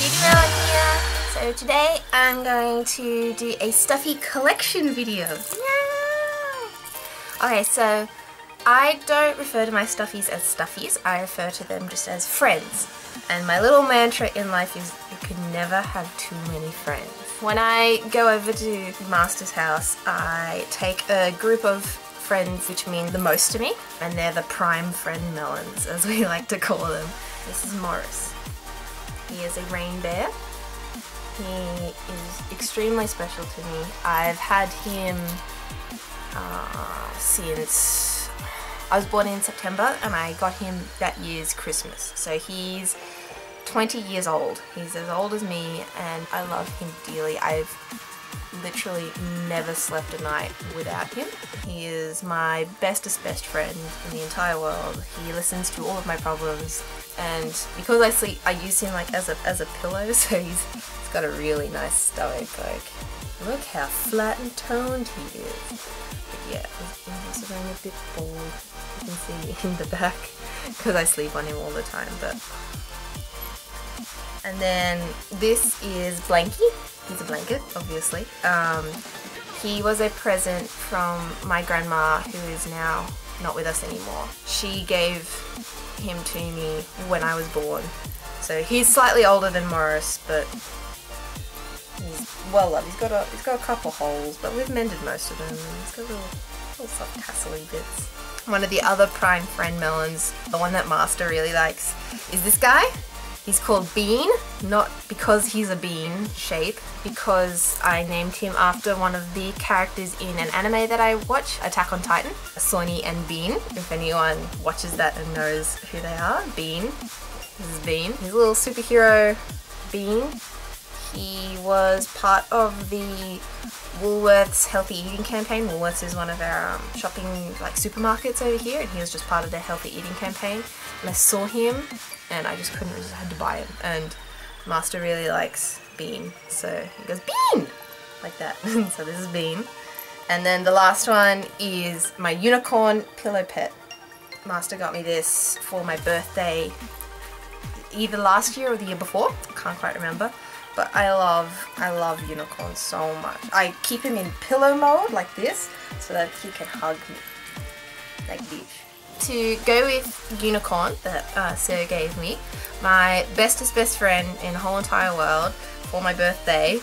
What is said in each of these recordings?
Here. So today I'm going to do a stuffy collection video. Yeah. Okay, so I don't refer to my stuffies as stuffies, I refer to them just as friends. And my little mantra in life is you can never have too many friends. When I go over to Master's house, I take a group of friends which mean the most to me, and they're the prime friend melons, as we like to call them. This is Morris. He is a rain bear. He is extremely special to me. I've had him uh, since I was born in September and I got him that year's Christmas. So he's 20 years old. He's as old as me and I love him dearly. I've literally never slept a night without him. He is my bestest best friend in the entire world. He listens to all of my problems and because I sleep I use him like as a as a pillow so he's, he's got a really nice stomach like look how flat and toned he is. But yeah, he's also going a bit bald. You can see in the back because I sleep on him all the time but and then this is Blanky. He's a blanket, obviously. Um, he was a present from my grandma, who is now not with us anymore. She gave him to me when I was born. So he's slightly older than Morris, but he's well loved. He's got a he's got a couple holes, but we've mended most of them. He's got little little soft tassely bits. One of the other prime friend melons, the one that Master really likes, is this guy. He's called Bean, not because he's a bean shape, because I named him after one of the characters in an anime that I watch, Attack on Titan, Sawney and Bean. If anyone watches that and knows who they are, Bean. This is Bean. He's a little superhero Bean. He was part of the Woolworths healthy eating campaign. Woolworths is one of our um, shopping like supermarkets over here, and he was just part of their healthy eating campaign. And I saw him and I just couldn't resist, I had to buy him. And Master really likes Bean, so he goes, Bean! Like that. so this is Bean. And then the last one is my unicorn pillow pet. Master got me this for my birthday either last year or the year before. Can't quite remember. But I love, I love unicorns so much. I keep him in pillow mode like this so that he can hug me. Like this to go with Unicorn that uh, Sir gave me, my bestest best friend in the whole entire world for my birthday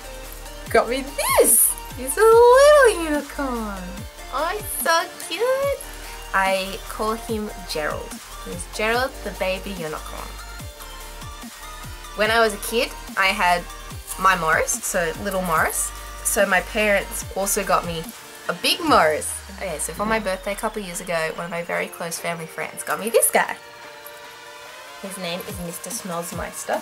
got me this! It's a little unicorn! Oh, it's so cute! I call him Gerald. He's Gerald the baby unicorn. When I was a kid, I had my Morris, so little Morris. So my parents also got me a big Morris. Okay, so for my birthday a couple years ago, one of my very close family friends got me this guy. His name is Mr. Smellsmeister.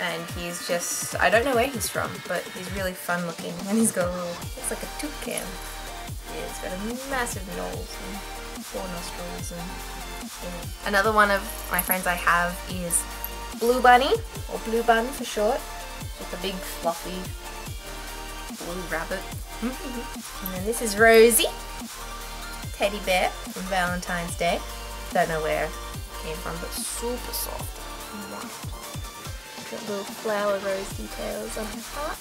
And he's just, I don't know where he's from, but he's really fun looking. And he's got a little, it's like a toucan. Yeah, he's got a massive nose and four nostrils. And, yeah. Another one of my friends I have is Blue Bunny, or Blue Bun for short. Just a big fluffy blue rabbit. Mm-hmm. and then this is Rosie, teddy bear from Valentine's Day. Don't know where it came from, but super soft. Got little flower rose details on her heart.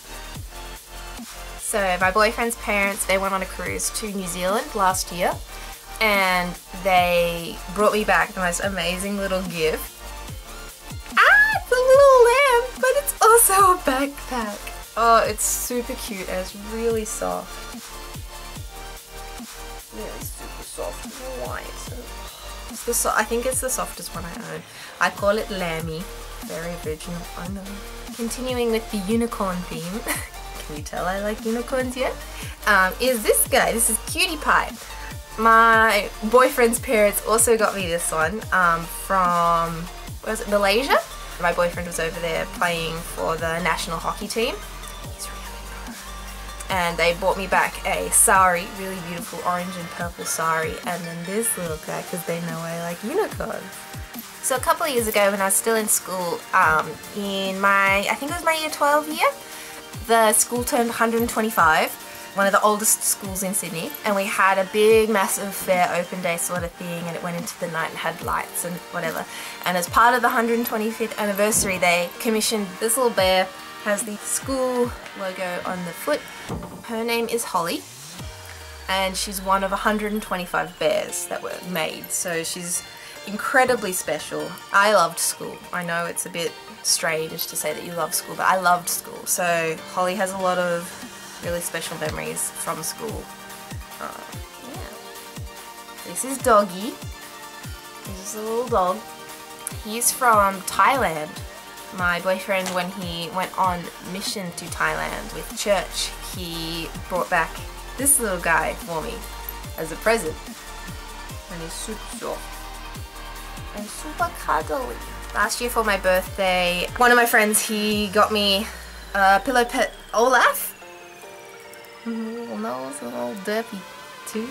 So my boyfriend's parents, they went on a cruise to New Zealand last year and they brought me back the most amazing little gift. Also a backpack. Oh, it's super cute and it's really soft. Yeah, super soft and white. It's the so I think it's the softest one I own. I call it Lammy. Very original, I know. Continuing with the unicorn theme. Can you tell I like unicorns yet? Um, is this guy. This is Cutie Pie. My boyfriend's parents also got me this one um, from, was it Malaysia? My boyfriend was over there playing for the national hockey team and they bought me back a sari, really beautiful orange and purple sari, and then this little guy because they know I like unicorns. So a couple of years ago when I was still in school, um, in my, I think it was my year 12 year, the school turned 125. One of the oldest schools in Sydney and we had a big massive fair open day sort of thing and it went into the night and had lights and whatever. And as part of the 125th anniversary they commissioned this little bear has the school logo on the foot. Her name is Holly and she's one of 125 bears that were made. So she's incredibly special. I loved school. I know it's a bit strange to say that you love school but I loved school. So Holly has a lot of really special memories from school. Uh, yeah. This is Doggy. This is a little dog. He's from Thailand. My boyfriend, when he went on mission to Thailand with church, he brought back this little guy for me as a present. And he's super soft and super cuddly. Last year for my birthday, one of my friends, he got me a pillow pet Olaf little nose little derpy too.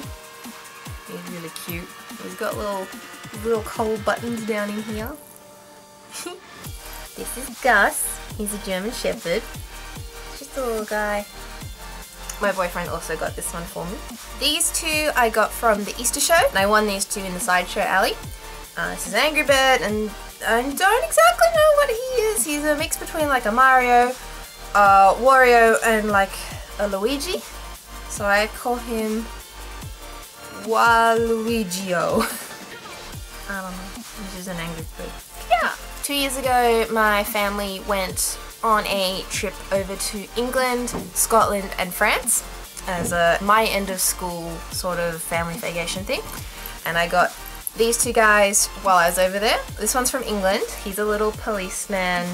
He's really cute. He's got little little cold buttons down in here. this is Gus. He's a German Shepherd. Just a little guy. My boyfriend also got this one for me. These two I got from the Easter show. And I won these two in the sideshow alley. Uh, this is Angry Bird and I don't exactly know what he is. He's a mix between like a Mario, uh, Wario and like a Luigi. So I call him Waluigio. I don't know. This is an angry bird. Yeah. Two years ago, my family went on a trip over to England, Scotland, and France as a my end of school sort of family vacation thing. And I got these two guys while I was over there. This one's from England. He's a little policeman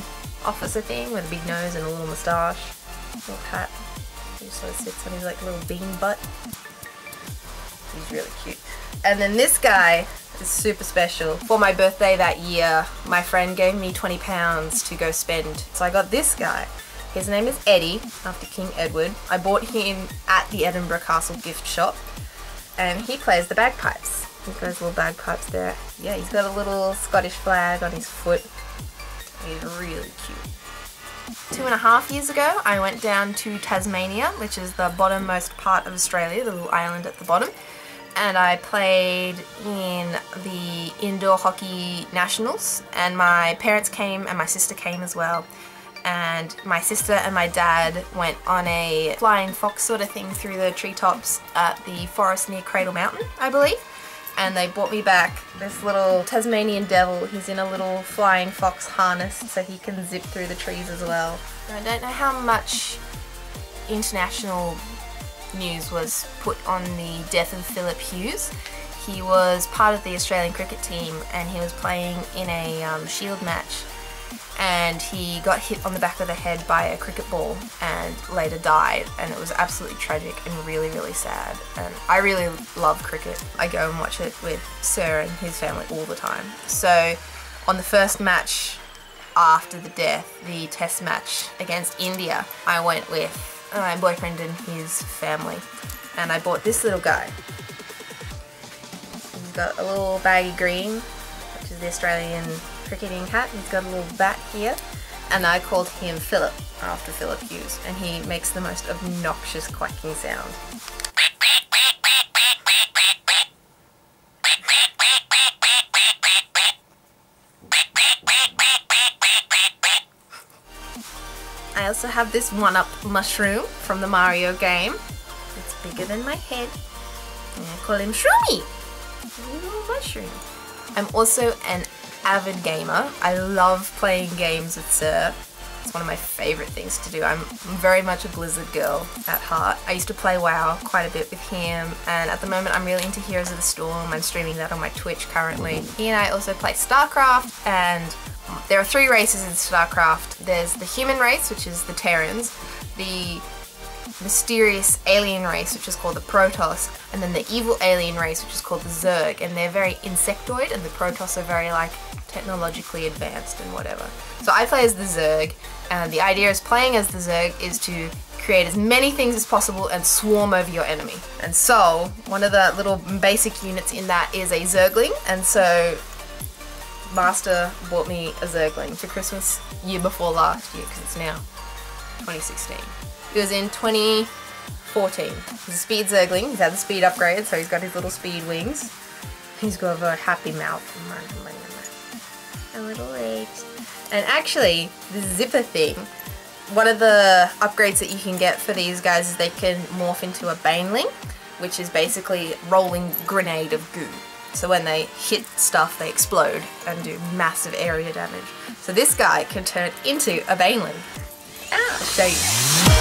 officer thing with a big nose and a little moustache, little hat. He sort of sits on his like little bean butt. He's really cute. And then this guy is super special. For my birthday that year, my friend gave me 20 pounds to go spend. So I got this guy. His name is Eddie, after King Edward. I bought him at the Edinburgh Castle gift shop. And he plays the bagpipes. He's got his little bagpipes there. Yeah, he's got a little Scottish flag on his foot. He's really cute. Two and a half years ago, I went down to Tasmania, which is the bottommost part of Australia, the little island at the bottom, and I played in the indoor hockey nationals, and my parents came and my sister came as well. And my sister and my dad went on a flying fox sort of thing through the treetops at the forest near Cradle Mountain, I believe and they brought me back this little Tasmanian devil. He's in a little flying fox harness so he can zip through the trees as well. I don't know how much international news was put on the death of Philip Hughes. He was part of the Australian cricket team and he was playing in a um, shield match and he got hit on the back of the head by a cricket ball and later died and it was absolutely tragic and really really sad and I really love cricket. I go and watch it with Sir and his family all the time. So on the first match after the death, the test match against India, I went with my boyfriend and his family and I bought this little guy. He's got a little baggy green, which is the Australian cricketing hat. He's got a little bat here. And I called him Philip after Philip Hughes. And he makes the most obnoxious quacking sound. I also have this 1-Up mushroom from the Mario game. It's bigger than my head. And I call him Shroomy. Little mushroom. I'm also an avid gamer. I love playing games with uh, Sir. It's one of my favorite things to do. I'm very much a Blizzard girl at heart. I used to play WoW quite a bit with him and at the moment I'm really into Heroes of the Storm. I'm streaming that on my Twitch currently. He and I also play StarCraft and there are three races in StarCraft. There's the human race, which is the Terrans, the mysterious alien race, which is called the Protoss, and then the evil alien race, which is called the Zerg, and they're very insectoid, and the Protoss are very like technologically advanced and whatever. So I play as the Zerg, and the idea is playing as the Zerg is to create as many things as possible and swarm over your enemy. And so, one of the little basic units in that is a Zergling, and so Master bought me a Zergling for Christmas year before last year, because it's now 2016. It was in 20 14. He's a speed zergling. He's had the speed upgrade, so he's got his little speed wings. He's got a happy mouth. A little late. And actually, the zipper thing, one of the upgrades that you can get for these guys is they can morph into a Baneling, which is basically rolling grenade of goo. So when they hit stuff, they explode and do massive area damage. So this guy can turn into a Baneling. Ah, I'll show you.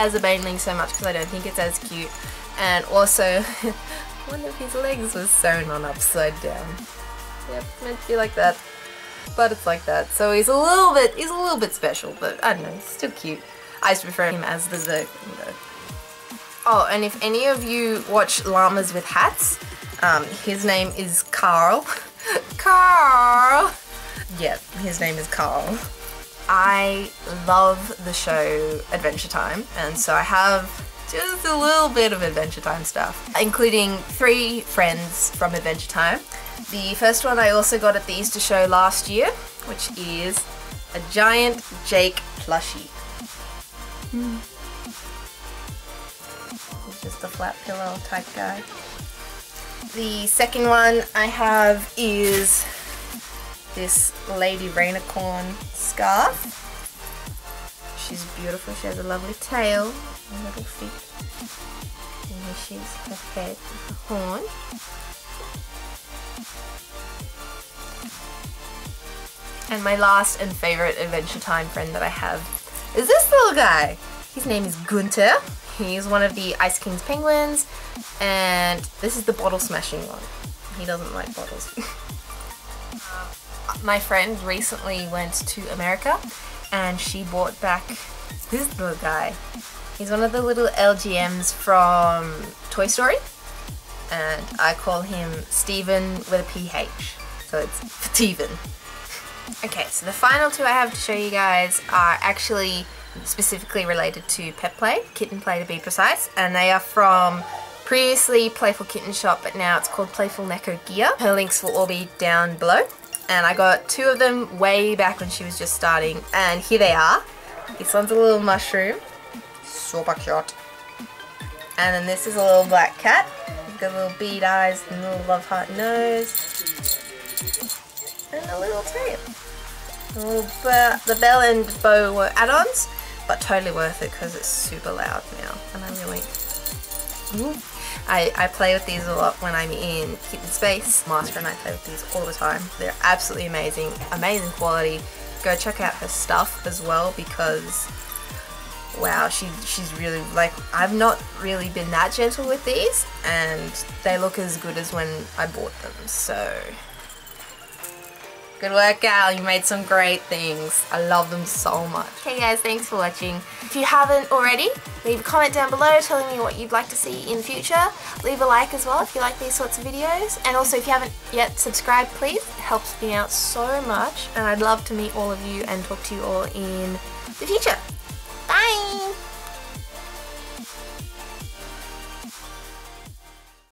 as a Baneling so much because I don't think it's as cute. And also, one of his legs was sewn on upside down. Yep, meant to be like that. But it's like that. So he's a little bit, he's a little bit special, but I don't know, he's still cute. I used to prefer him as the Zerg. Oh, and if any of you watch Llamas with Hats, um, his name is Carl. Carl! Yep, his name is Carl. I love the show Adventure Time, and so I have just a little bit of Adventure Time stuff, including three friends from Adventure Time. The first one I also got at the Easter show last year, which is a giant Jake plushie. He's just a flat pillow type guy. The second one I have is this Lady Rainicorn scarf. She's beautiful. She has a lovely tail and little feet. And here she's her head with a horn. And my last and favorite Adventure Time friend that I have is this little guy. His name is Gunter. He's one of the Ice King's penguins, and this is the bottle smashing one. He doesn't like bottles. my friend recently went to America and she bought back this little guy. He's one of the little LGMs from Toy Story and I call him Stephen with a PH. So it's Stephen. Okay, so the final two I have to show you guys are actually specifically related to pet play, kitten play to be precise, and they are from previously Playful Kitten Shop, but now it's called Playful Neko Gear. Her links will all be down below. And I got two of them way back when she was just starting, and here they are. This one's a little mushroom, super cute. And then this is a little black cat. Got little bead eyes and little love heart nose. And a little tail. A little the bell and bow were add-ons, but totally worth it because it's super loud now. And I really... I, I play with these a lot when I'm in Kitten Space. Master and I play with these all the time. They're absolutely amazing, amazing quality. Go check out her stuff as well because wow, she she's really like I've not really been that gentle with these and they look as good as when I bought them. So Good work, Gal. You made some great things. I love them so much. Okay, guys, thanks for watching. If you haven't already, leave a comment down below telling me what you'd like to see in future. Leave a like as well if you like these sorts of videos. And also, if you haven't yet subscribed, please. It helps me out so much. And I'd love to meet all of you and talk to you all in the future.